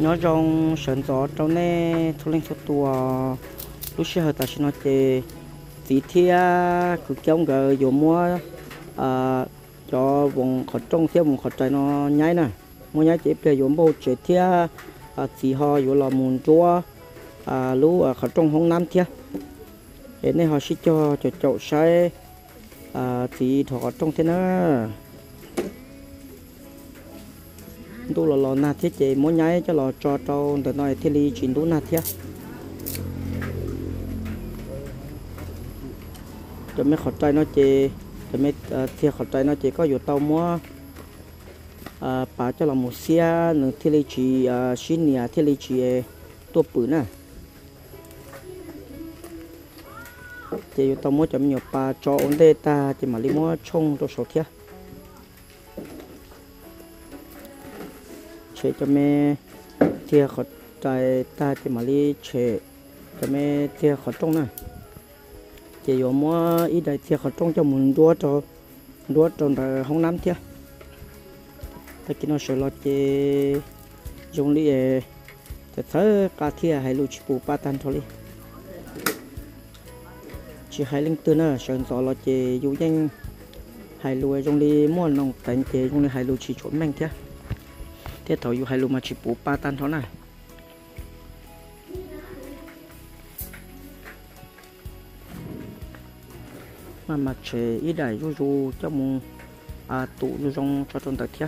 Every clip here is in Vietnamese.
nhớ trong sườn gió trong này thu lên số tua lúc xưa hồi ta xin nói chê chỉ thia, cứ kéo cái dù mua à cho vùng khó trong theo vùng khó trái nó nhái nè. Mua nhái chỉ để dùng bầu chế thia ờ, à chỉ họ dù là muốn chua à lú à khó trong hông nam thia. Để nên họ sẽ cho cho chậu sai à chỉ thọ trong thế nữa tu là lò nát thiết chế muốn nhái cho lò cho cho từ nói thiết lý chuyển tu nát thiết cho mấy khẩu trai nó chế, cho mấy à, thiết khẩu trai nó chế, có nhiều tàu mua à bà cho là một xe nửa thiết lý chỉ à, xin nhà thiết lý chỉ e tua bự nè chế tàu mua chấm nhiều bà cho ổn định ta chỉ mà đi mua chung cho số thiết chế cho mẹ tia khó trái ta chỉ mà đi chế cho mẹ tia khó trông nè chế yếu mua ít đại tia khó trông cho mình đua cho, đua trong là không nắm tia ta kia nó sửa lọt chế dùng đi để thấy cá tia hay lụt bù ba tan thôi đi chỉ hai linh tư nữa sơn gió lo chế dụ danh hai lùi e dùng đi mua nông tánh chế dùng đi hai lùi chỉ chốn mạnh thế thế thầu yêu hai lùi mà chỉ bù ba tan thôi này. Mà mà chế ít đại yu yu cho mùng à tụ yu trong, cho trong tật thế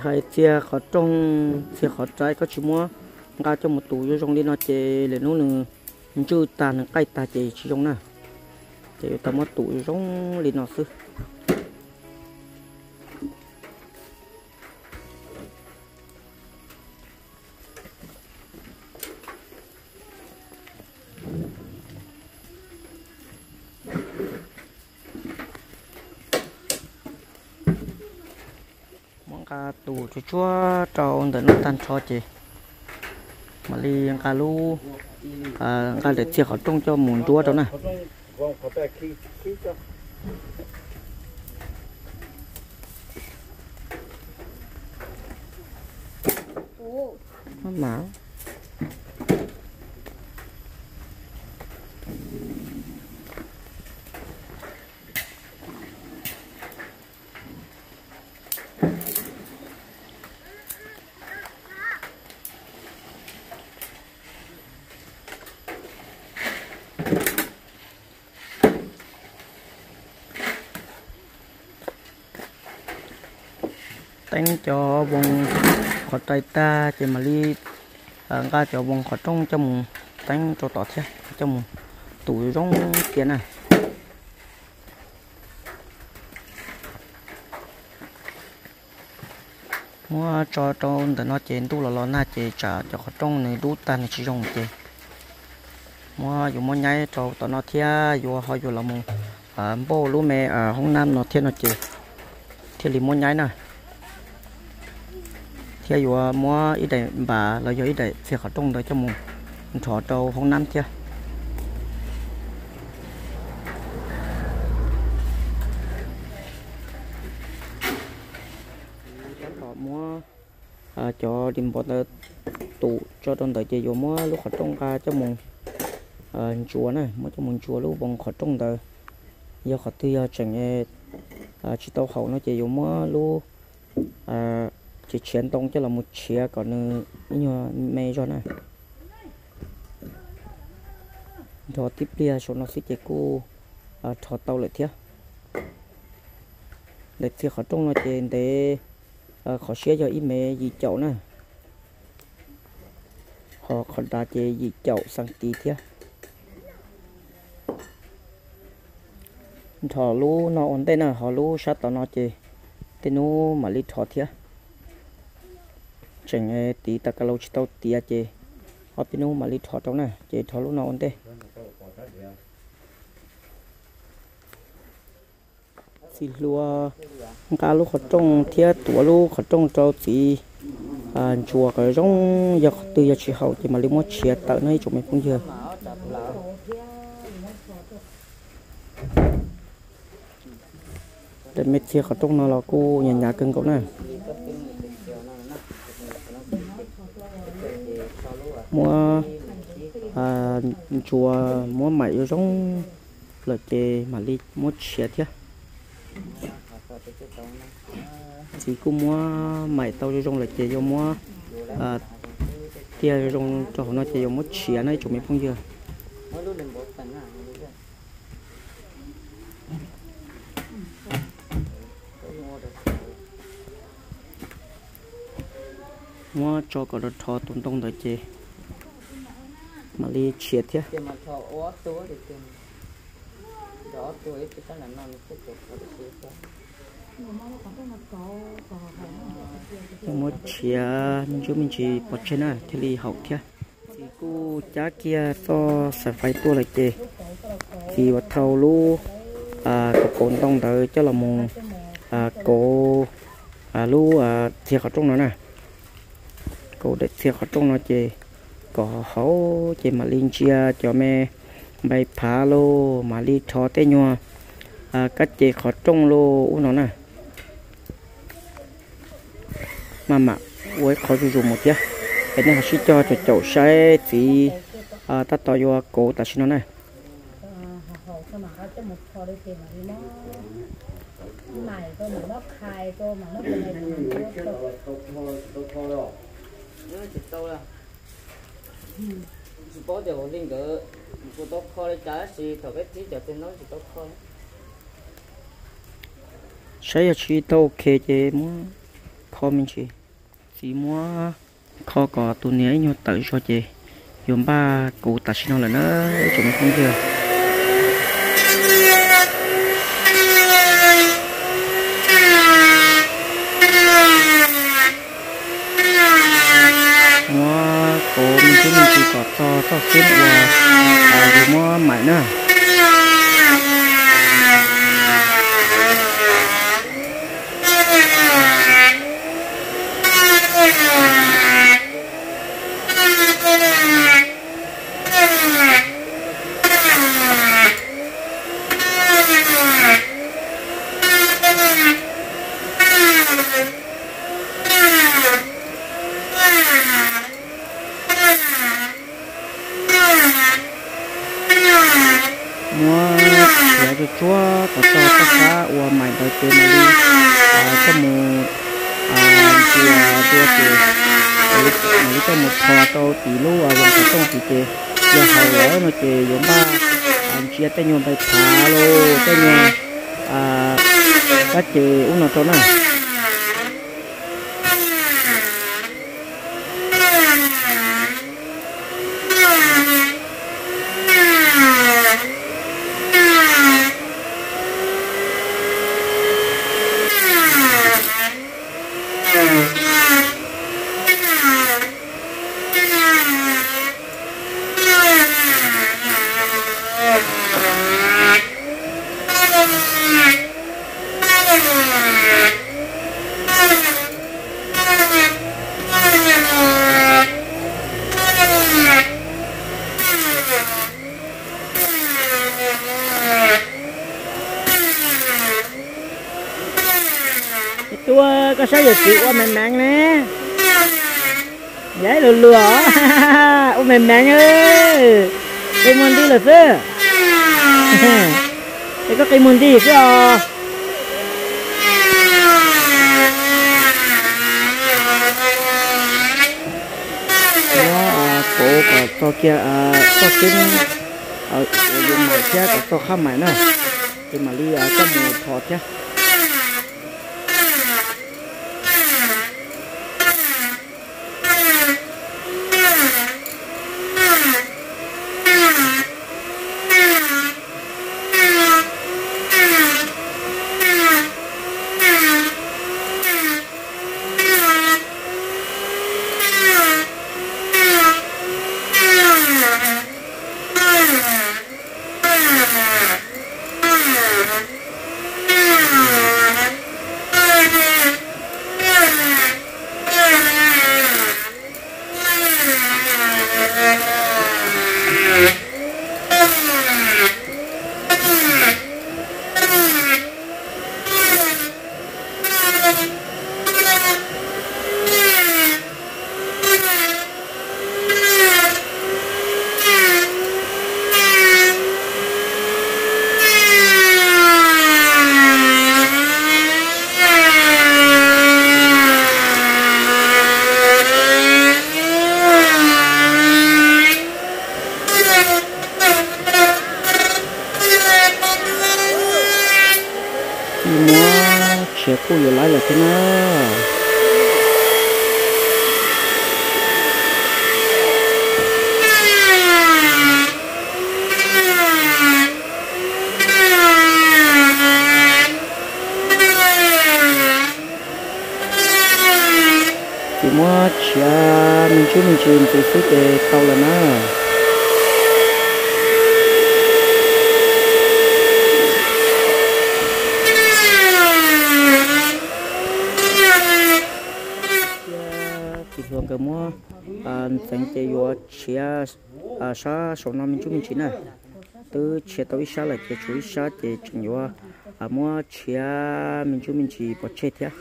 hai chia khó trong chia khó trái có chỉ mua ra cho một tủ vô trong đi nó chè để nó nữa chưa tàn cây ta chè chỉ trong nè chè tao mất tủ vô trong đi nó sư chúa trâu để nó tan cho chị mà đi cá lu à cá để chia khỏi trong cho mùn chúa đó này nó máu tên cho vùng khó tay ta, chỉ mà đi ra à, cho vùng khó trong cho mùng tên cho tỏ xe cho mùng tủ rong kia này. Mua cho trong để nó chén tu là lo na chè trả cho khó trong này, đu tan chỉ dùng chè mua dùng mua nháy cho tao nó thia, dù họ dùng là mùng à bố lú mẹ à, ở hôm nam nó thiên nó chè thiên li mua nháy này theo dụ mua ít đấy bà là do ít đấy sẽ khó trong đời cho mùng. Thọ trâu không năm chưa mua à, cho điểm bọt à, tụ cho trong đời chơi dụ mua lúc khởi trong ca cho mùng à, chùa này mua cho mùng chùa lúc bằng khởi trong đời giờ khởi tư à, chẳng à, chỉ tàu khẩu nó chơi dụ mua lúc à, chỉ chiến tông cho là một chia còn ờ, như mê cho này. Thọ tiếp lia số à, nó sẽ chỉ cô à, thọ tàu lại thiệt để thiệt khó trong nó trên để khó xé cho ít mẹ gì chậu nè họ khó đa chế gì chậu sang tí thiệt thọ lú nó ổn tên nè họ lú sát tao nó chế tên nó mà đi thọ thiệt chẳng e tí ta cả lâu chỉ tao tí à chê. Họ bên nó mà đi thọ tao này chê thọ lúc nào ổn thế xì lúa cá lúc khẩu trông thiết tuổi lúc khẩu trông cho chỉ à chùa cái rong, giờ từ giờ chỉ hậu thì mà lấy một chia tới nơi chúng mình cũng giờ để mấy chia khẩu trông nó là cô nhà nhà cưng cậu này mua à chùa, mua mày giống là chè mà đi mua chè thế chỉ có mua mày tao cho giống là chè cho mua à kia giống cho nó chè cho mua chè này chúng mình phong giờ mua cho cái đó thọ tung tung đấy chè mà đi chia thế. Mà đó thì là được có gì cho một chia chú mình chỉ bật trên này thì đi học thế. Thì cô cha kia so sẽ phải tua lại chè thì bắt đầu lu à có cồn tông tới cho là mùng à cổ à lu à thiệt ở trong nó nè. Cổ để thiệt ở trong nó chè có hậu chế mà linh chia cho mẹ. Bay phá lô, mà đi cho tê nhua à cắt chế khó trông lô, u nó nè. Mà mà với khó dùng một chứ cái này sẽ cho cho chậu xe thì à ta to vô cổ ta xin nó này này tôi mà nó khai tôi mà nó cái này nó chỉ tao là chỉ có điều linh cái của tao kho lấy trả gì thằng cái tí giờ tên nói chỉ tao kho sẽ là chỉ tao kê chế muốn kho mình chỉ chỉ muốn kho cỏ tụi nhảy nhau tự cho chị dùng ba cụ ta xin nó là nó chúng không chưa mua mình chúng mình chỉ có cho cho xin là à, à dùng mua mãi nữa mua để cho chúa có cho tất cả ua mày đời tiền mà đi à cho một à chùa chùa thì mà cho một thò to tỷ lô à vẫn có trong thì tiền giờ hầu ở mà chỉ giống ba. Anh chia tay nhau bay thả lô, tay nhau. À các chị uống nó cho này ngọt nhé Yeah. Số năm mình chú mình chín này. Từ chia tàu ít xa là chia chú ít xa để chừng yo à. Mua chia mình chú mình chỉ bỏ chết thế à?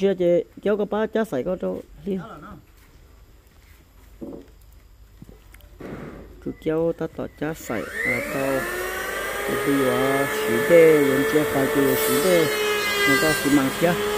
chưa chị? Cháu có ba cháu xảy có cho đi chú cháu ta tỏ cháu xảy là tao bây giờ sỉ đê vẫn chưa phải từ sỉ đê. Người ta xí mạng chết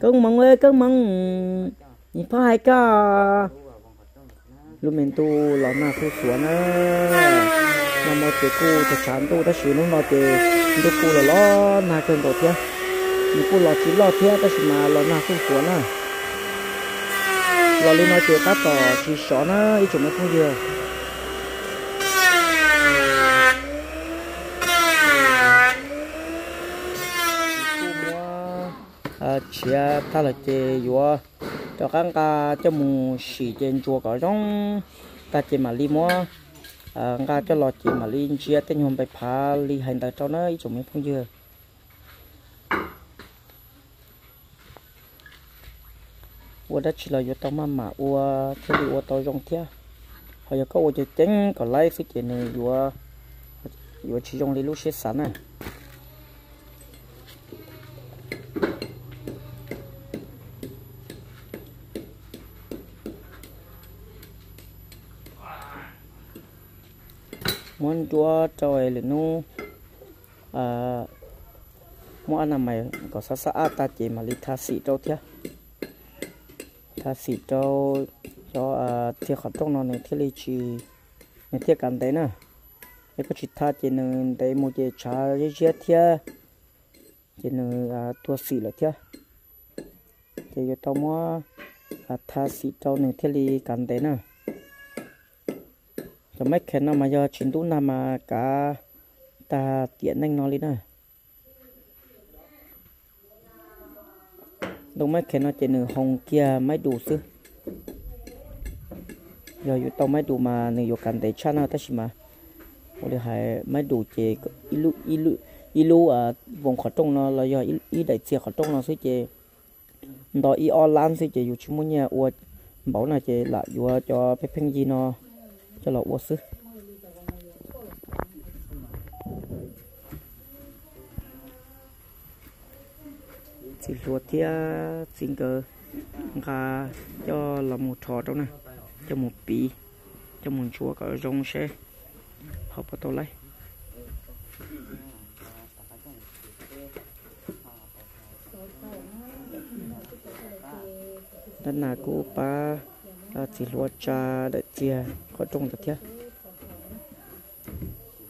cưng mong ơi, cưng mong nhìn phải hai ca. Lúc mình tu, lọ na phu xuống á. Mà một cái cu thật chán tu, ta xử nó nó thì tu cu là lo na cơn đầu thiệt mình cu lọ chỉ thiệt ta xử mà lọ na phu xuống á. Lọ lên nó chỉ ta tỏ chỉ xó nó ít chỗ nó không được chia ta là chè vừa cho các ca, cho mù xì trên chùa có rong, ta chế mà li mua à cho lọ chế mà li chia, tên hôm bay phá li hành ta cho nó chúng mấy phong dừa. Ua đã chỉ là vừa tao mà mà ua, thế thì ua tao rong thế họ có ua chế chén có lại cái chè này vừa vừa chỉ rong li lúc xế sẵn à. Muốn chúa trời là nu. À muốn ăn mày có sát sát ta chỉ mà đi tha sĩ đâu thia tha sĩ trâu cho à thia khó trong nó này thia lý chi này thia cảm đấy nè. Cái có chỉ tha chỉ nên đấy một cái chả cái gì thia chỉ nên à tua sĩ là thia thì cái tao mua à tha sĩ trâu này thia lý cảm đấy nè cho mấy cái nào mà do chính tú nào mà cả ta tiện anh nó lên à. đông mấy cái nó chỉ nửa hồng kia mấy đủ chứ. Giờ dù tao mấy đủ mà nửa dù cần để cho nào ta chỉ mà. Ôi là hai mấy đủ chỉ ilu ilu ilu à vùng khó trong nó là do ít đại chia khó trong nó suy chỉ đó ít online suy chỉ dù chúng muốn nhà uo bảo là chỉ là dù cho phép phanh gì nó cho lọ uất sư. Chỉ ruột thia xin cơ gà cho là một thọ đâu nè. Cho một bì cho một chúa cả rong xe. Học vào tôi lấy tên là cô ba. Ờ, là chỉ lúa trà để chia có trồng được chưa?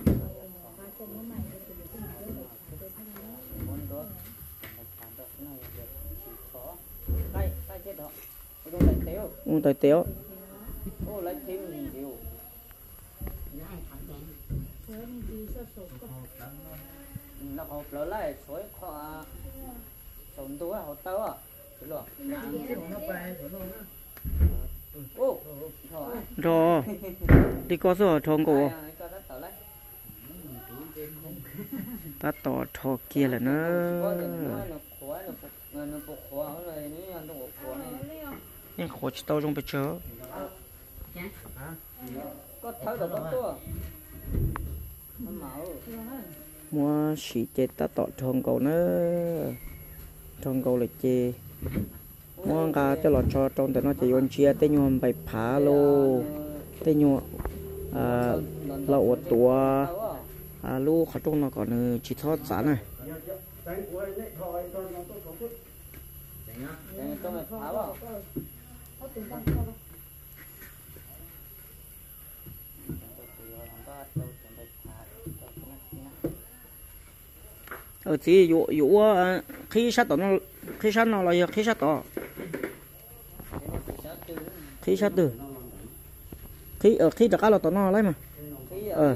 Ừ, Muốn đó phải tay tay ô lấy thêm mình điều nó học lỡ lại suối khoa sống tôi học tao à chứ lo rồi đi có số thong cổ nó ta tỏ thọ kia là nó nó nó nó nó nó nó nhưng khó chỉ tao trong bể chớ. Nó màu mua xỉ chết ta tỏ thong cổ nữa. Thong cổ là chê mua gà cho lọt cho nó chỉ yon chia tên nhuộm bày phá lô. Tên nhuộm à là ở tua à lu khó trong nó còn ừ, chỉ thoát giá này. Để cho ở chỉ dụ dụ à, khi sát tỏ nó khi sát nó là gì? khi sát tỏ ขี้ชัดดือที่เออขี้ตะก้าเราต่อนอไรมาเออ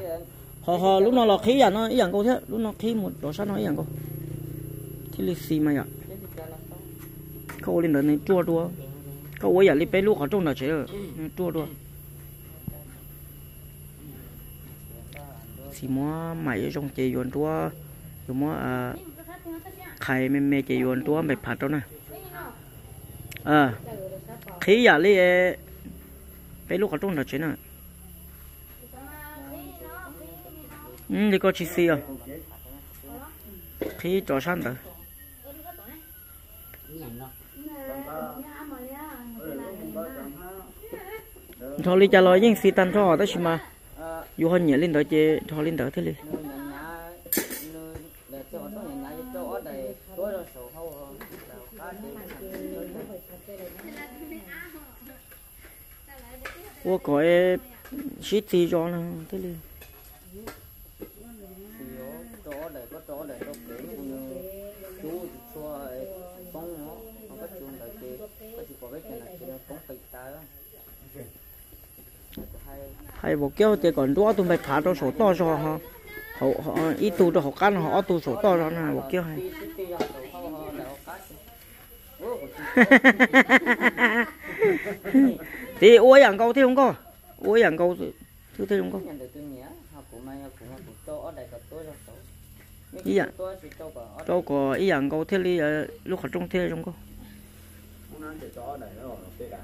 พอพอลูกน้องเราขี้อย่างน้อยอย่างกูเท่ลูกน้องขี้หมดเราชัดน้อยอย่างกูที่ลิซีมาอย่างเขาเล่นเดินในจั่วตัวเขาไว้อย่ารีบไปลูกเขาจงหนัอดเฉยจั่วตัวสีม้วนใหม่จงเจยวนตัวอยู่มัวอ่ไข่เมเมเจยวนตัวไม่ผัดแล้วนะ à. Khí giả đi e. bé lúc họ trong là chuyện nè à. ừ đi có chi xì à. Khí trò sẵn đó thôi đi trả lời những xì tan cho họ đó chứ mà dù hơn nhẹ lên đó chứ, thôi lên đó thế đi nơi nhà nhà nơi để cho nó nhà nhà cho ở đây tối hậu đào có e cho thế chỗ có chỗ có chú con nó không có chuông đợi chị có chỉ có cái này chị phải hay bộ kéo thì còn đua tụi mày thả cho sổ to cho ha họ họ ít tu cho họ cắn họ tu sổ to đó là một kia hay. Thì ôi ăn câu thế không có. Ôi ăn câu thứ thế không có. Ý dạng đâu có ý dạng câu thế li ờ, lúc họ trung thế không có.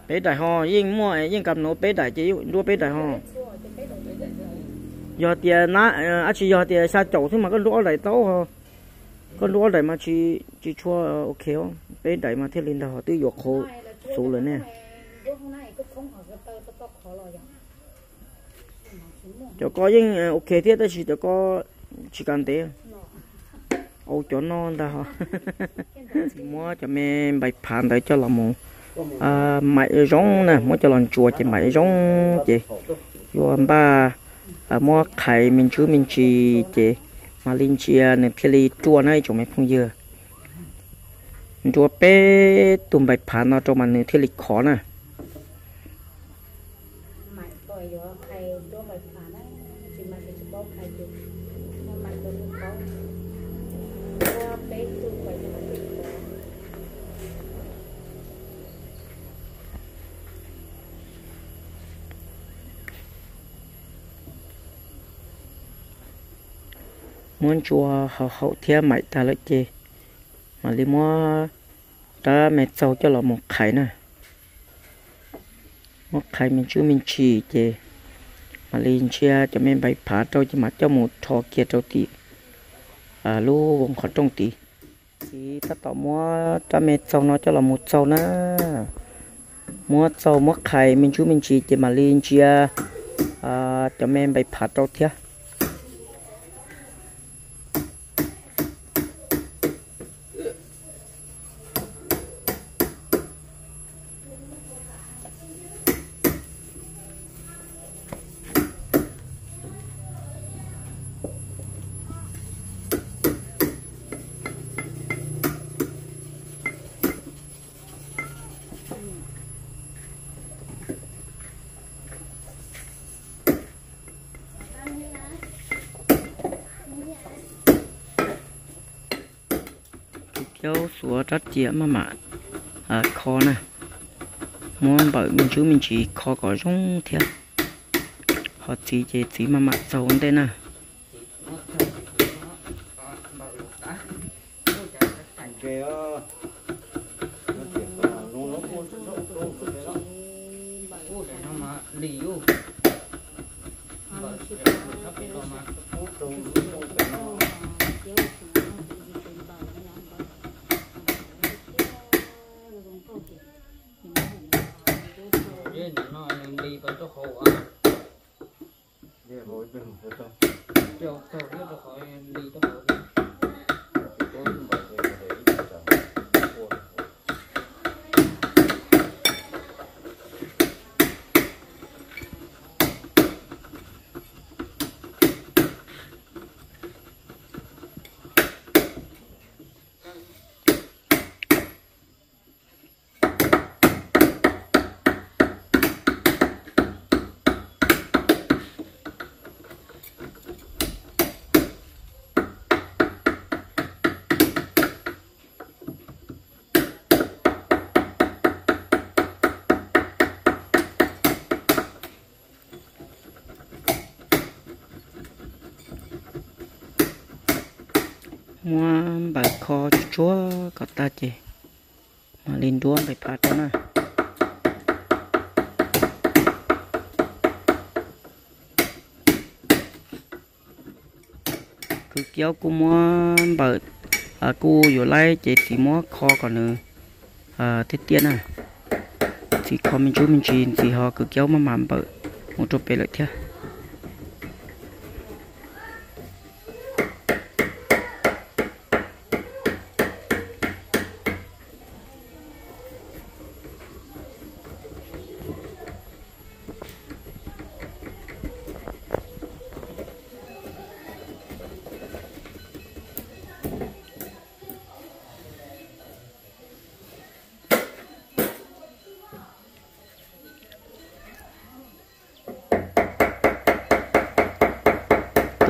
Bé đại ho yên mua yên cầm nó bé đại chỉ, đua bé đại ho giờ tiền à, ná à, à chỉ giờ tiền sao chậu thôi mà con lúa đầy tấu ho con lúa lại mà chỉ chỉ chua à, ok không? Bé mà thế linh đó tự dục khổ số rồi nè. Cho có những ok thế đó, chỉ cho có, chỉ cần thế. Ô cho non đó. Hả mua cho mẹ bạch phản đấy cho là một à mày giống nè, mua cho lần chùa chỉ mày giống chị. Chùa ba. À mua khai mình chú mình chỉ chị mà linh chia nè phía li chùa này chúng mày không dừa chùa bé tụm bạch phản nó cho mình nè thiên lịch khó nè muốn chùa hậu hậu thiên mày ta lại chê. Mà lý mua ta mẹ sâu cho là một khải nè. Một khải mình chú mình chỉ chê. Mà lý chia cho mình bày phá trâu chứ mà cho một thọ kia trâu tí à lu vòng khó trông tí thì ta tỏ mua ta mẹ sâu nó cho là một sâu nè. Mua sâu mua khải mình chú mình chỉ chê mà lý chia à cho mình bày phá trâu thiệt chia mà mà. À kho nè. Muốn bởi mình chú mình chỉ kho có giống thiệt họ chỉ chế chỉ mà mà sâu thế nè. ย้วนไปพัดนะคือเกี้ยวกูม้วนเปิดกูอยู่ไล่เจ็ดสีม้วนคอก่อนเนออ่าเทียนอ่ะสีคอมันชุ่มมันชินสีหอคือเกี้ยวมาหมามเปิดมุดจบไปเลยเถอะ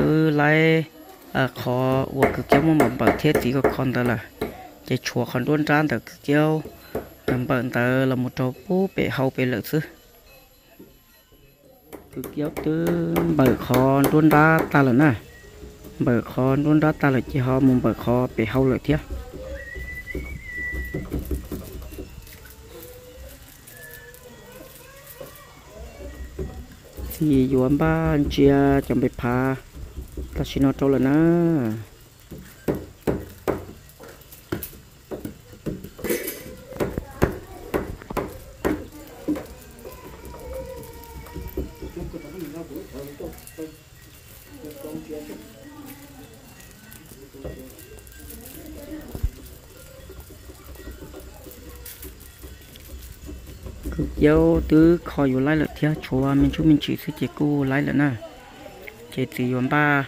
từ lại à khó và cứ kéo mà bảo thiết thì có con đó là chỉ chùa con đuôn trán được kéo. Làm bận tờ là một trò bố bể hậu bể lợn sư cứ kéo từ bờ khó đuôn ra ta là nè bờ khó đuôn ra ta là chỉ họ muốn bờ khó bể hậu lợn thiết thì dù anh chia chẳng bị phá casino trâu là nó dấu tứ khỏi vô lái là thia chùa mình chú mình chỉ sẽ chỉ cô lái là na chỉ chỉ vốn ba.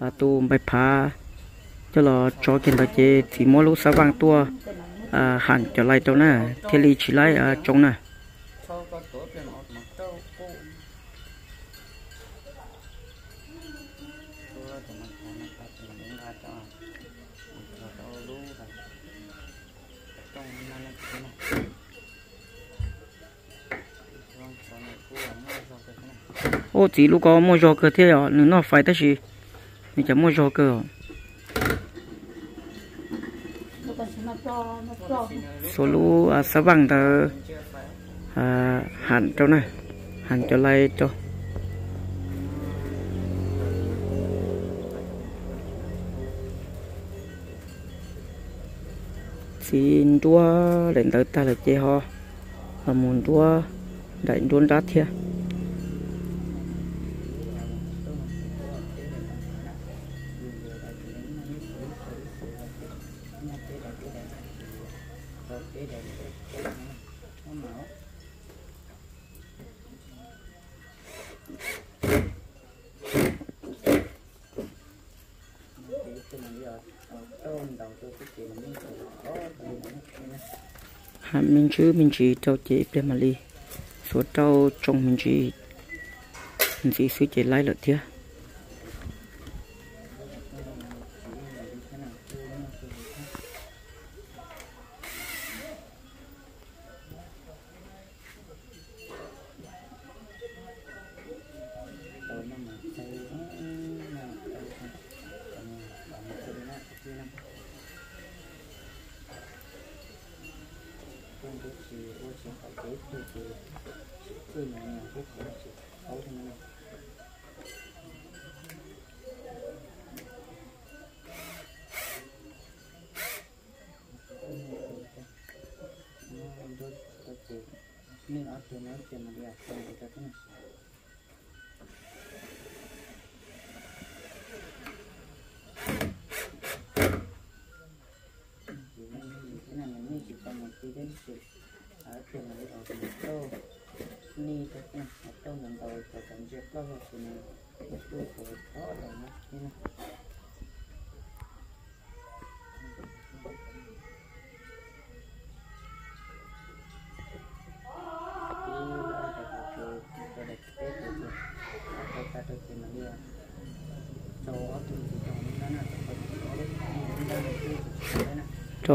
à tu mày phá. Cho lo cho kiến bà chế thì mỗi lúc sáu vang tua. À hẳn trở lại cho nè thế ly chỉ lại à trong nè ô chỉ lúc có mua giò cơ thế à? Nó phải tới gì mình chấm một cơ. Số lũ à, sáu bằng tờ à, hẳn cho này hẳn cho lay cho. Xin chúa đến tới ta là chê ho và muốn chúa đại đôn ra thiệt chứ mình chỉ cho chế để mà đi số trâu trong mình chỉ mình chỉ suy chế lại lợi thế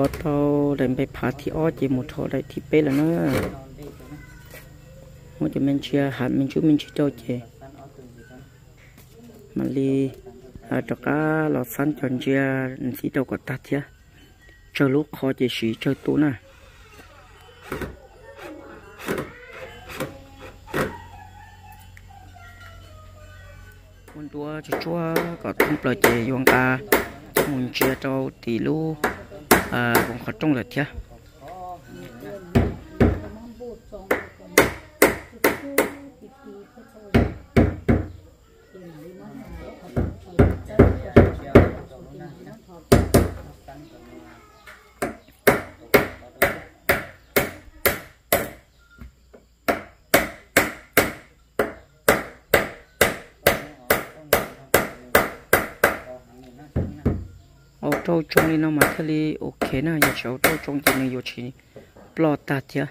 thọ tao lên bay phá thì ó chỉ một thọ lại thì bé là nó một chỗ mình chia hạt mình chú mình chỉ cho chị mà li à cho cá lọt sắn chọn chia chỉ đâu có tắt chứ chờ lúc khó chỉ xí chờ tú nè con tua chỉ chua có thông bờ chè yong ta muốn chia trâu thì lúc à cũng khó trong là chứ ô tô trong đi nó mà thế thế nào nhà giờ cháu tôi trong thì mình chỉ lo tạt chứ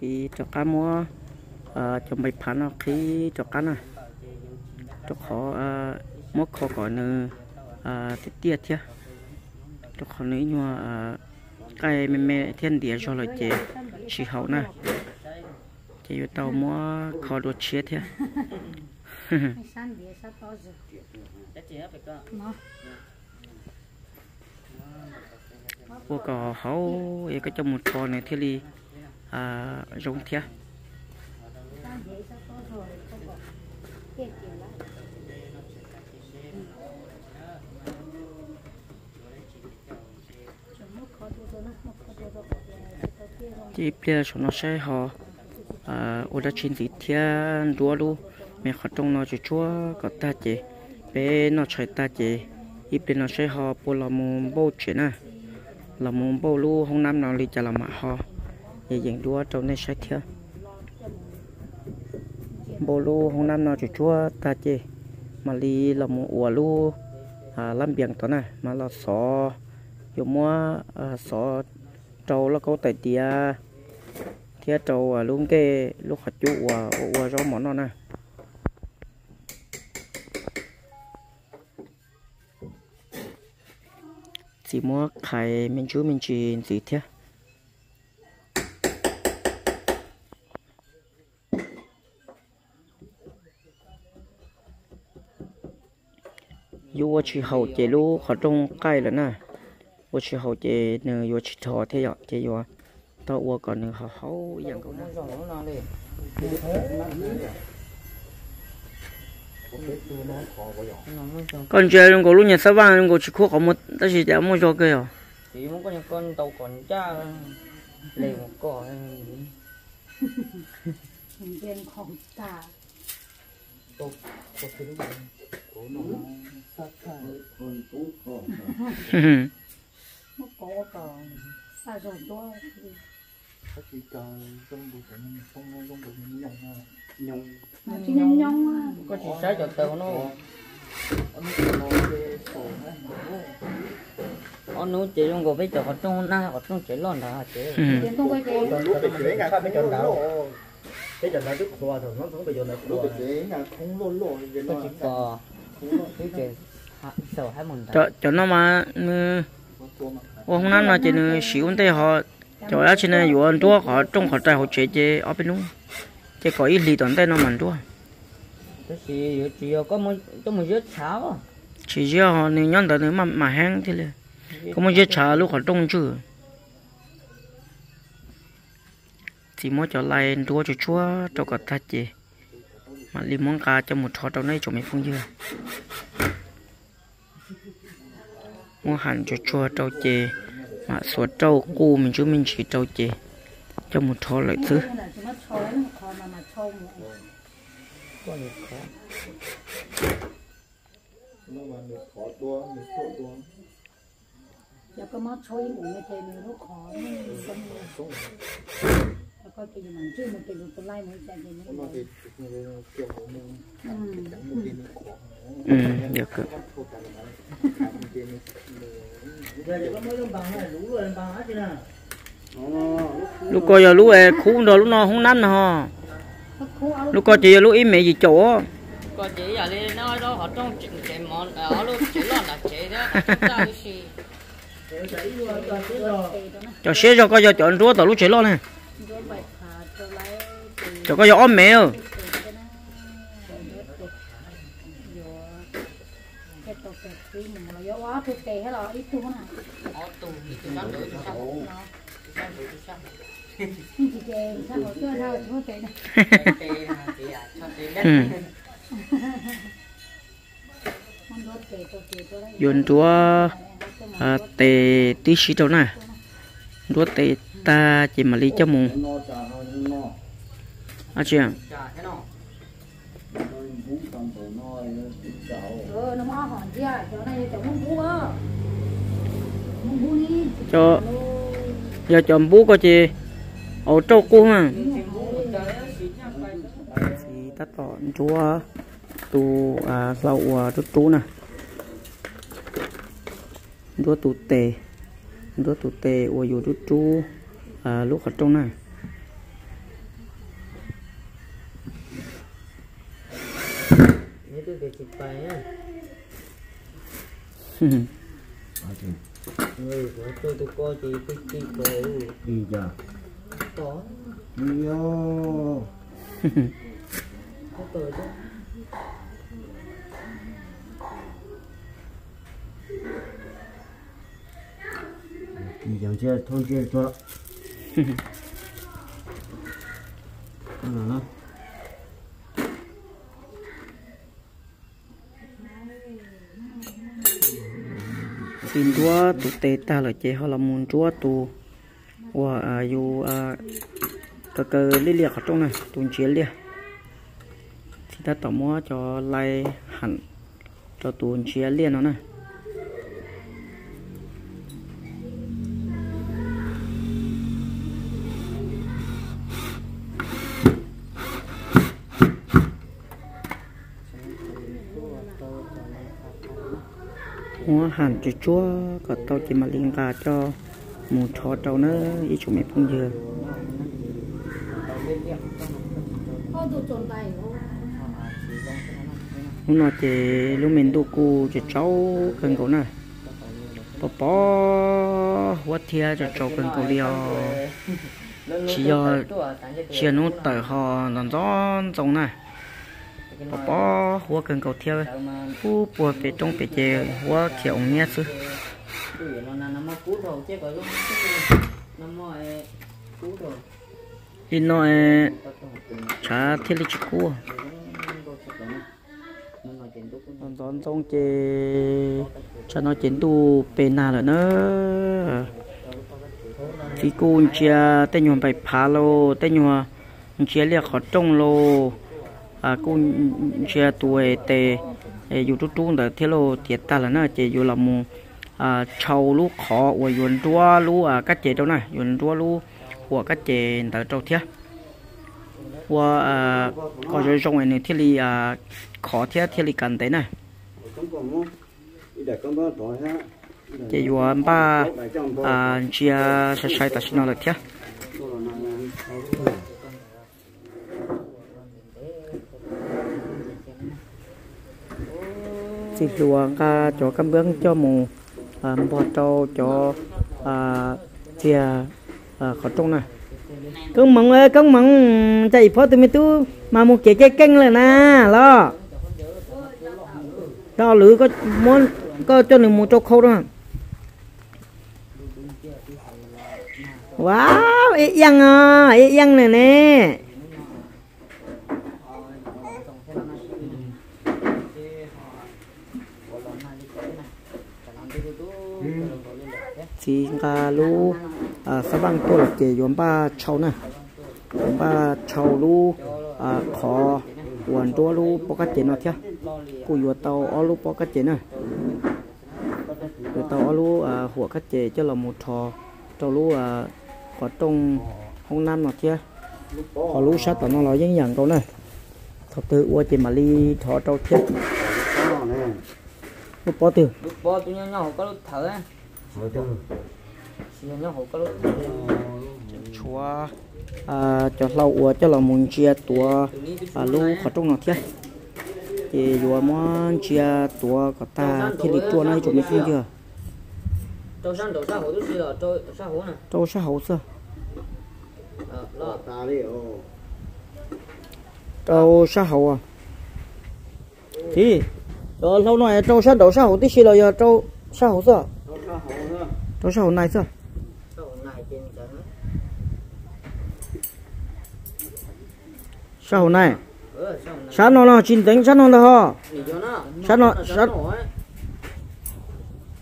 thì cho cá mua à cho mấy phán nó khi cho cá này cho khó à mua khó gọi nữa à tiết tiết chứ cho khó nữa nhưng mà à, cái mẹ mẹ thiên địa cho lời chế. Chỉ hậu nè. Chế yêu tàu mua khó đồ chia thế. Vô có hậu cái trong một con này thế li à giống thế san địa sa to rồi có bỏ cái kiểu lá chúng nó khó đưa nó nó khó đưa nó cái kia không bây giờ nó sẽ họ ở đây trên thị thiên đua luôn mẹ họ trong nó chỉ chúa có ta chị bé nó chạy ta chị ít bên nó sẽ họ bộ là mù bộ chuyện à là mù bộ luôn không năm nào đi chả là mà họ vậy dành đua trong này sẽ theo bộ luôn không năm nào chỉ chúa ta chị mà đi là mù ủa luôn à làm biển đó này mà là sò dù mua à sọ trâu là câu tài tia thiết trâu à, luôn cái lúc hạt chú và và rau món nó nè? Chỉ mua khay mình chú mình chỉ gì thế? vô chỉ hậu chế lú khó trong cây là nè. Vô chỉ hậu chế nè vô chỉ thò thế ạ chế vô 到我个能好好养狗呢。 rong nó nào đi nó mới rong 感觉用个路年十万，用个去可好么？但是这么说个哟， chỉ muốn có những con tàu còn cha lều một cỏ mình bên không ta có cái lúc哼哼， nó có tờ sa rồi đó Các chị chờ trong buổi sáng không không không được nhông. Nhông. nên nhông á có chỉ sai cho tàu nó cái ha. ông nó chỉ trong cái bây giờ họ trong na họ trong chỉ lon đó chỉ ừ. tiền không quay cái Lúc bị chế ngà không lô lô. cái trận này trước qua rồi nó cũng bây giờ là Lúc bị chế ngà không lô lô. Vì nó có chỉ có cái chỉ sợ hai món cho cho nó mà ừ, ô hôm nay nó chỉ xíu thế họ chỗ đó trên này dù anh họ trong họ trai họ chế chế ở bên đúng chế có ít lì toàn tay nó mạnh mặn tua chỉ chỉ có một trong một giết cháo chỉ chỉ họ nên nhận được tới mà mà hang thế là có một giết cháo lúc họ trong chưa thì mỗi chỗ lại tua chỗ chúa cho cả ta chế mà đi món cá cho một thọ trong này chỗ mấy phong dưa. Mua hành cho chua trâu chè mà số trâu cu mình chú mình chỉ trâu chè cho một thò lại thứ giờ có mất chơi cũng như thế mình lúc khó mình sống có cái gì mà chứ một cái lúc lại mới chạy đến Nó ừ ừ được rồi. lúc coi giờ lúc ấy khu đó lúc nó không năn hả? Lúc coi chỉ lúc ý mẹ gì chỗ? Chỉ giờ đi nói đó họ trong chỉ chỉ món ở lúc chỉ lon là chỉ đó cái cho xe cho coi giờ chọn rúa tao lúc chạy lo này. Cho coi giờ ôm mẹ ơi. Cái tổ cái quý mình là yếu quá tôi tệ hay là ít tu nào yun tua chúng à, ta đổi chúng ta chúng ta ta chỉ tệ tê cho tê ừ đất con đốt tí xí đâu nè? Chúa tề ta chỉ mà lý cho mùng. À chị à chả ờ, Nó mò hòn gì à chỗ này chỗ mông bú á cho giờ chọn bú coi chị ở trâu cu mà thì ta tỏ chúa tu à lậu à chút chú nè. Chúa tu tề. Chúa tu tề อยู่ chút chú à lúc ở trong này chụp bài á người của tôi tôi coi chị tôi chị cổ gì giờ có yo có cờ đó đi giờ chưa thôi chưa cho nó xin đua tu tê ta là chế họ là muốn đua tu và à yêu à cơ cơ lý liệt ở trong này tuần chiến liệt thì ta tỏ mua cho lại hẳn cho tuần chiến liên nó này hàn chú cho chúa, có tao chỉ mà liên cả cho một cho trâu nữa, ý chúng mẹ phong dừa. Hôm nọ trốn lúc thì lúc mình đu cu cho cháu cần cậu này. Bỏ bỏ quá thia cho cháu cần cậu liao à. chỉ do chỉ à, nó tờ họ làm rõ giống này bỏ bỏ hoa cần cầu theo phú bùa về trong về chè hoa kiểu nghe sư. Nó là nó cú rồi chứ gọi luôn nó mò cú rồi thì nó chả thiết lý chịu cua. Còn gió trong chè cho nó chiến tu bên nào rồi nữa. Khi cô chia tên nhuộm bài phá lô, tên nhuộm chia liệt khó trông lô à cũng chia tuổi tệ dù chút chút đã thiết lô thiệt ta là nó chỉ dù là mù à trâu lú khó và yuan tua lú à cách chế đâu này yuan tua lú của cách chế tại trâu thiệt và à có rồi trong này thì li à khó thiết thì li cần đấy này. Chế yuan ba à chia sẽ sai ta xin nó được thiết. Chỉ chùa ca cho cam bướng cho mù à, bò trâu cho à chia à, khó trông này cưng mong ơi, cưng mong chạy phó tụi mình tu, mà một cái cái kênh là nè lo. Cho lử có muốn, có cho nên một chỗ khâu đó. Wow ít yang à ít yang này nè. Thì cả lu à sao bằng tôi là chỉ dùng ba châu nè dùng ba châu lu à khó hoàn tua lu bao cái tiền nó theo cú vừa tàu ở lu bao cái tiền nè rồi tàu ở lu à หัว cái tiền cho là một thò tàu lu à có trong hôm năm nó theo họ lu sát tàu nó là những dạng câu này thật tự qua tiền mà đi thọ trâu chết lúc bỏ từ lúc bò tụi nhau nhau có lúc thở có lúc chúa à cho lâu ua cho là muốn chia tua à lu khó trong nó thế thì vừa muốn chia tua có ta thì đi tua này chuẩn bị không chưa? Trâu trâu trâu sao hậu sơ ờ lo. Đâu sao hậu à? Thì rồi lâu này đâu sao đâu sao hậu tí xí rồi giờ sao hậu sơ đâu sao này trên cả nó sao này sao nó nó chín tính sao nó là ho Sao nó- sao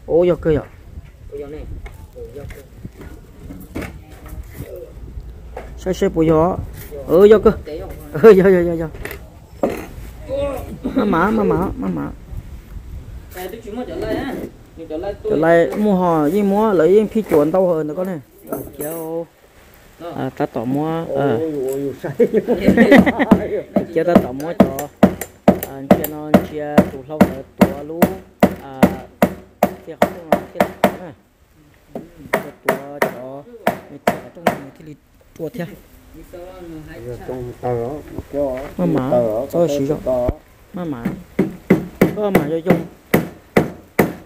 ô giờ cơ à? Ôi giờ cơ sao sẽ bùi gió. Ừ giờ cơ. Ừ giờ giờ giờ giờ má má má má má má Mà trở lại mua hò với mua lấy phi chuẩn tao hơn nữa con này. Kéo à ta tỏ mua à. chia ta tỏ mua cho. À chia non chia tủ lâu nữa tủ lú. À chia không được chia không này tủ cho mình trong này thì tua theo. Má má. Tôi sử dụng má má. Có mà cho dùng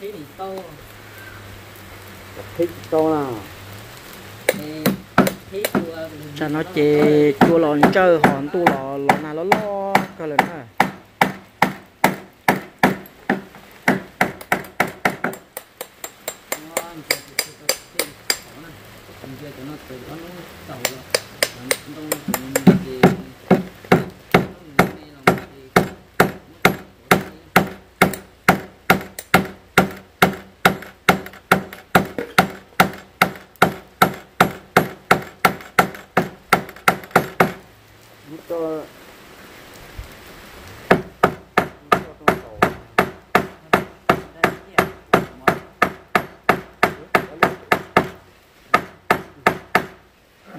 Thế thì tao thích to nào. Của cho nó chê chua lòn chơi hòn tu lò lò nào nó lo cái lần này ngon cho cho nó từ đó nó tàu rồi Nó đông nó thì nó đi làm thì to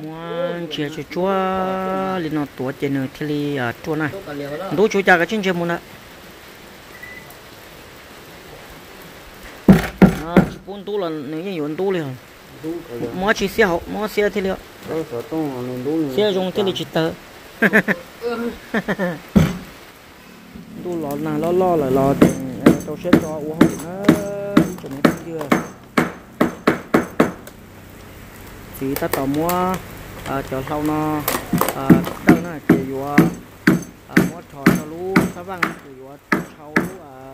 mua chia cho chúa lên nó tua trên nơi thì li à chua này. Đủ chú cha cái chân chơi muốn ạ. À chỉ bốn tu là nếu như yuan tu liền? Mua chỉ xe học mua xe thì liệu xe dùng thì li chỉ tờ. Tu lo nào lo lo là lo à, tao sẽ cho uống không cho nó chưa? Chỉ ta tao mua. Ờ, à cho sau nó ờ, à đâu nó chỉ vừa à mua thò cho lú sao bằng chỉ vừa sau lú ờ, à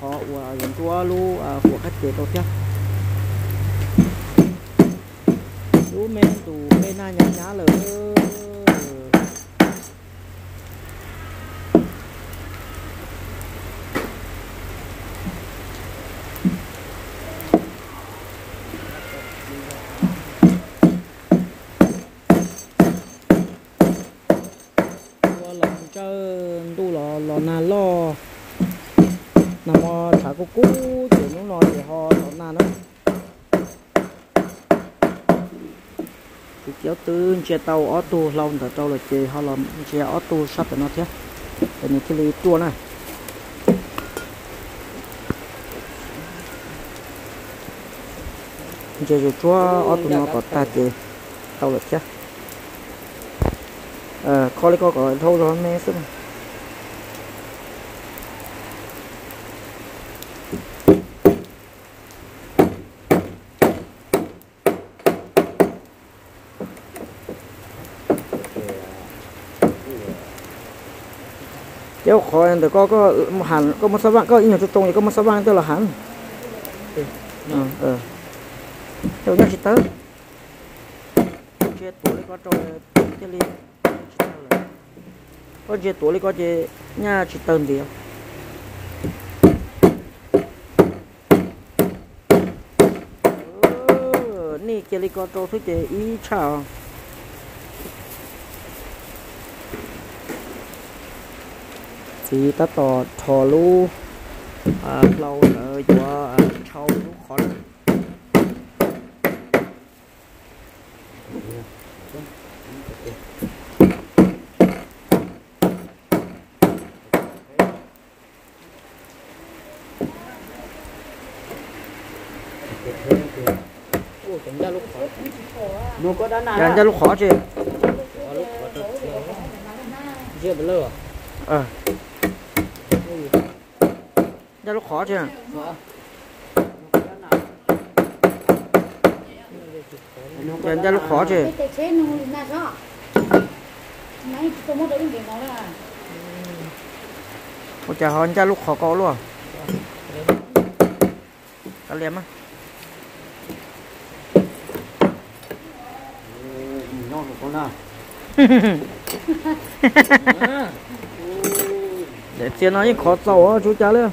họ vừa những tua lú à của khách chế đâu chứ. Lú men tù men na nhá nhá lửa cô cú chỉ nó nói thì họ nó là nó. Thì kéo từ chia tàu ô tô lâu từ tàu là chơi họ làm chia ô tô sắp nó thế. Để những cái lý tua này. Chơi rồi chúa ô tô nó có ta chơi tàu là chết ờ có lấy có có thâu rồi, mẹ sức này. Được có có hẳn có một số bạn có nhiều trong thì có một số bạn tức là hẳn ờ ờ. Cháu nhắc chị tới chết tuổi có trôi cái liên có chị tuổi có chị nhà chị tên gì nè cái lý có trôi thứ chị ý chào thì ta tỏ thò lu à, lâu ở chỗ à, sau lu khó lắm. nó có đá nào Dạ, ra lúc khó chứ chưa bự lơ ờ. ra lúc khó chứ Dạ, ra lúc khó chứ cái tài xế nó là rõ. Nãy tôi muốn đến điểm đó là một chả hơn ra lúc khó có luôn ta liếm á. Nó con nào để tiền nói những khó sầu á chú cha lên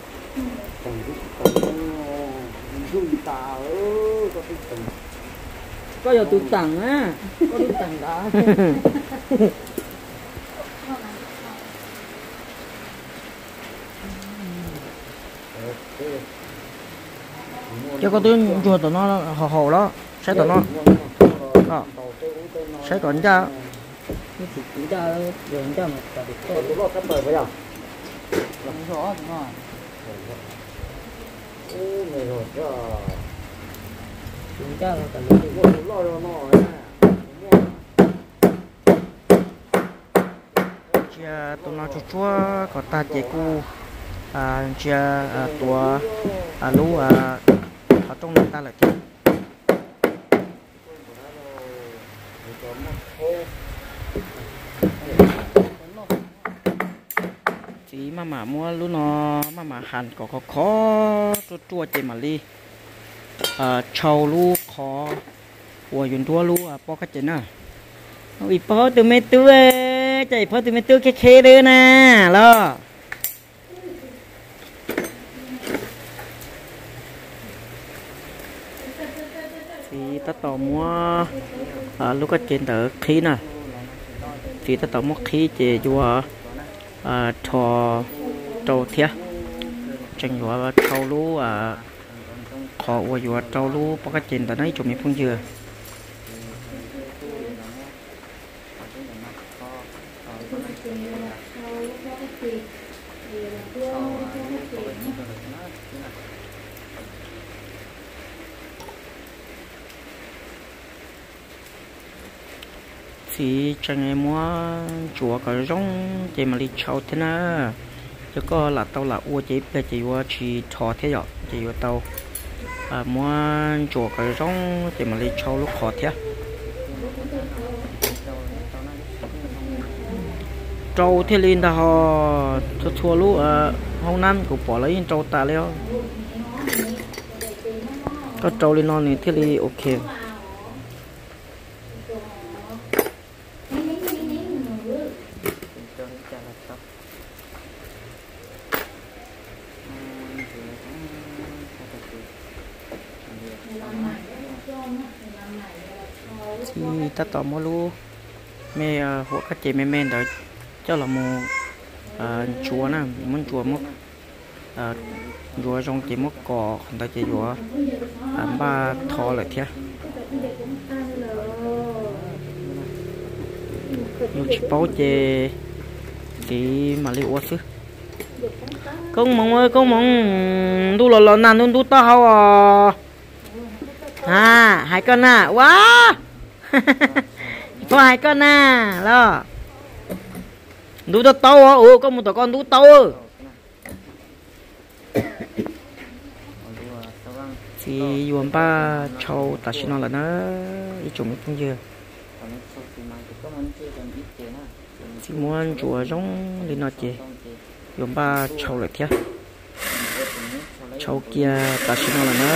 có giờ tụt tặng á. Có tụt tặng đó. Chứ có tiếng chùa tụi nó hồ hồ đó. Sẽ tụi nó. Đó. Sẽ còn cha chúng ta rồi chúng ta mà cả được tôi tôi lo cắt bờ bây giờ làm rõ đúng không ô mày rồi chứ chúng ta là cả lúc tôi nói cho chúa có ta chế cu à chia à, tua à lú à ở trong này ta là kia. Chỉ mà mà mua lú nó mà mà hàn có khó khó chua chua chế mà đi à trâu lú khó của yun tua lú à bao cái chế nè từ mấy tua chạy bao từ mấy tua khe khe đưa nè lo thì ta tỏ mua à, lúc cái trên tờ khí nè thì ta tỏ mua khí chế cho à thò trâu thía chẳng dọa trâu lú à khó qua dọa trâu lú bao cái trên tờ này chúng mình phong dừa. Thì chẳng em mua chùa có rong, chỉ mà đi chầu thế nào. Chứ có là tao là ua chỉ bây chỉ chỉ thọ thế rồi chỉ tao à mua chùa cái rong thì mà lấy chầu lúc khó thế à? trâu thế lên đó họ thua thua lúc à hôm năm cũng bỏ lấy trâu ta leo có trâu lên non này thế thì ok Thank you chả thì ta tỏ mua lu. Mẹ ờ, hộ các chị mẹ mẹ đó cho là một ờ, chúa nè muốn chúa mất. Ờ, chúa trong chỉ mất cỏ không ta chỉ chúa. Ờ, ba thò lại thế nhiều chỉ bảo chè cái mà liệu quá chứ con mong ơi con mong. Đu lò lò nàn đu đu tao hao à à hai con à. Wow. Có hai con à lo. Đu tao tao à ừ có một tao con đu tao à thì yuan ba châu ta xin nó là nó ít chủng cũng chưa? Thì muốn chùa giống đi nói chị. Yuan ba châu lại thế châu kia ta xin nó là nó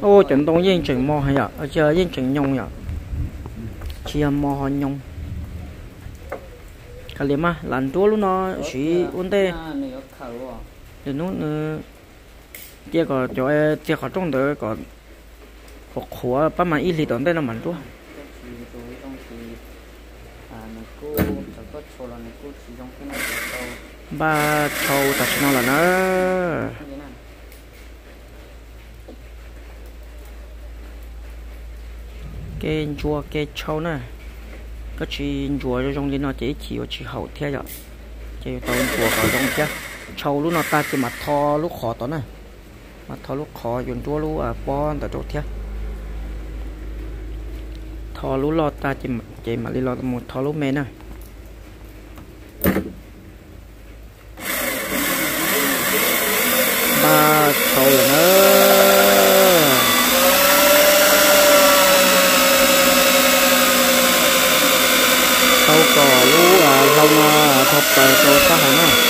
ô, chuẩn tông yên chỉnh mò hay ạ? Ờ, Ở chờ yên chỉnh nhông à chia mò nhông. Khá liếm mà lần tua lúc nó chỉ ôn tê. Để nó nữa ờ, kia có cho chỗ e, kia có trong đó có có khóa bắt mà ít thì tận tê nó mình tua. Ba thâu ta nó là nó cái chùa cái châu nè có chỉ chùa cho trong nó chỉ chỉ chỉ hậu theo rồi chỉ tao chùa vào trong chứ châu lúc nó ta chỉ mặt thò lúc khó tao nè mặt thò lúc khó, dùng chùa lúc à bon tại chỗ thế. Thò lúc lo ta chỉ chỉ mà đi lo một thò lúc mẹ nè ba châu là nó sâu cò lú à lông à thọc tờ tô xã hội nè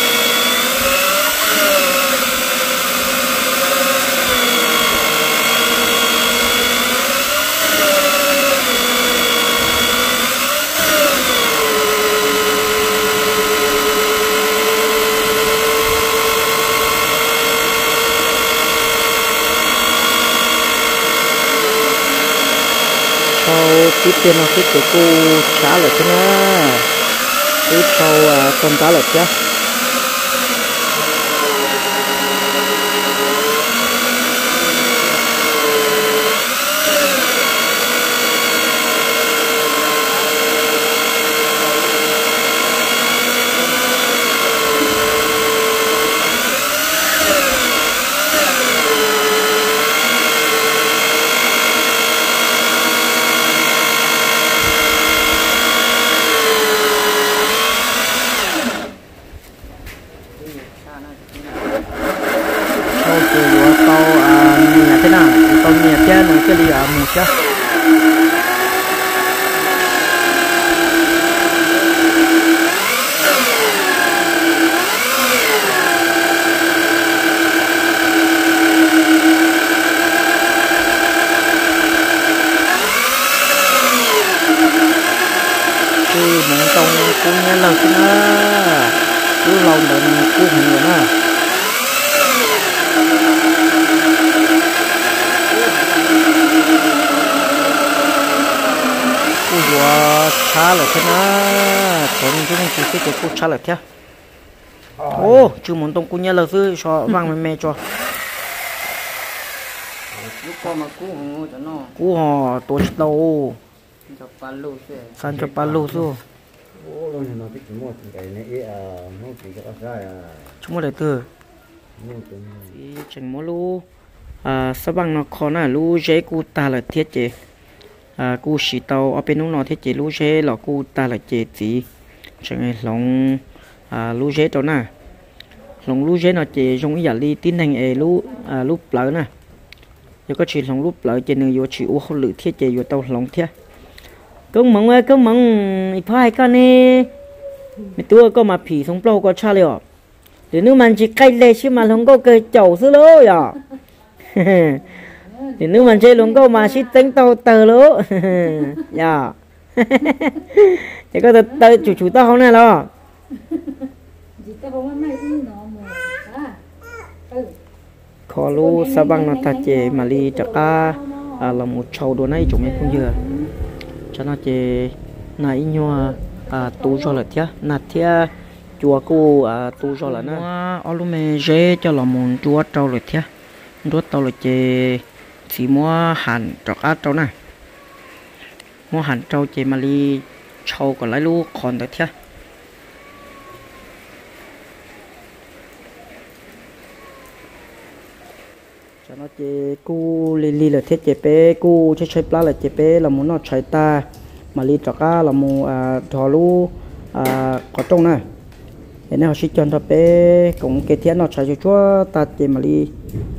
tiền tiếp nó cái của cô trả lại thế nè tiếp sau à, con trả lại chứ sau từ đó tàu à nhà thế nào tàu nhà thế này cái gì trả lại thế nào còn chúng mình chỉ cái cô trả lại thế ô chứ muốn tông cô nhớ là cứ cho. Con mà cú hùng cho nó. Cô họ tổ chức đâu? San cho nó mua cái mua cái ra à? Chúng mới để từ. Mua chẳng mua lu. À sao bằng nó khó nè? Lu dễ cô ta là thiết chế à cô xì tàu ở bên nó thế chế lú chế lọ cú ta là chế gì chẳng hạn, lòng à chế dễ đó nè lòng lú chế nó chế trong cái giả tin hành ấy lú, à lu lỡ nè giờ có chỉ lòng lú lỡ chế đường vô chỉ u không lử thiết chế vô tàu lòng thiết công mong ơi công mong ít phải con nè mẹ tua có mà phì sống lâu có cha liệu để nếu mình chỉ cây lệ chứ mà không có cây chậu xứ lô à để nếu mình chơi luôn có mà chỉ tính tàu tờ lố dạ. Thì có tờ chủ chủ tao không này lo? Tao ừ. Khó lu sa băng nó ta chè mà li chắc ca là một trâu đồ này chúng em không dừa. Cho nó chè. Này nhua à tu cho là thế nạt thế chùa cô à tu cho là nó ở lúc mẹ dễ cho là một chùa trâu là thế chùa trâu là chè chỉ mua hàn cho cá trâu này. Mua hàn trâu chế mà đi trâu còn lấy lu còn được thế. Cho nó chế cu li li là thiết chế bé cu chế chơi plá là chế bé là muốn nó chơi ta. Mà li cho cá là muốn à thò lu à có trâu này. Nên họ sẽ chọn cho bé cũng cái thiết nó chơi cho chúa, ta chế mà li.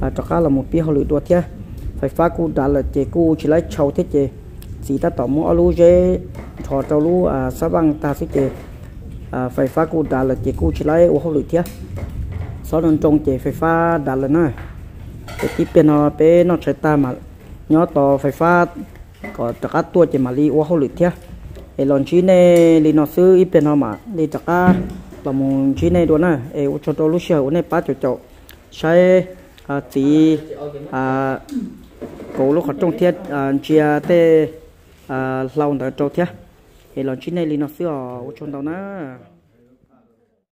À cho cá là một pi họ lựa đua thiết phải phát cụ đã là chế cụ chỉ lấy chầu thế chế chỉ ta tỏ mua lu chế thọ trâu lú à sa băng ta thế chế à phải phát cụ đã là chế cụ chỉ lấy ô hô lụi thế sau đó trồng chế phải phát đã là nơi. Cái tiếp bên họ bé nó sẽ ta mà nhỏ to phải phát có tất cả tua chế mà li ô hô lụi thế ai lon chi này xứ, nó ซื้อ ít bên họ mà li tất cả là muốn chi này đó nè ai ô cho trâu lu xe ô này ba chỗ chỗ sai à chỉ à cố lúc họ trong thiết à, chia tê à, lâu đợi trâu thiết thì lần chín này thì nó sửa ở trong đó nó